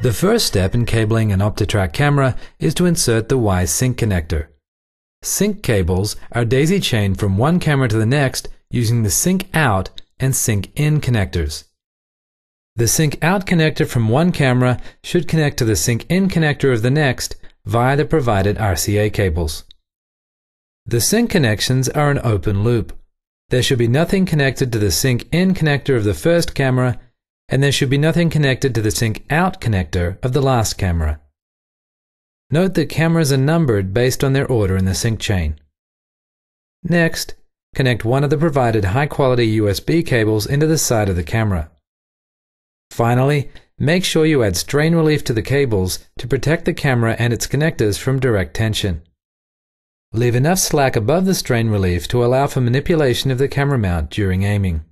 The first step in cabling an OptiTrack camera is to insert the Y sync connector. Sync cables are daisy chained from one camera to the next using the sync out and sync in connectors. The sync out connector from one camera should connect to the sync in connector of the next via the provided RCA cables. The sync connections are an open loop. There should be nothing connected to the sync in connector of the first camera and there should be nothing connected to the sync out connector of the last camera. Note that cameras are numbered based on their order in the sync chain. Next, connect one of the provided high-quality USB cables into the side of the camera. Finally, make sure you add strain relief to the cables to protect the camera and its connectors from direct tension. Leave enough slack above the strain relief to allow for manipulation of the camera mount during aiming.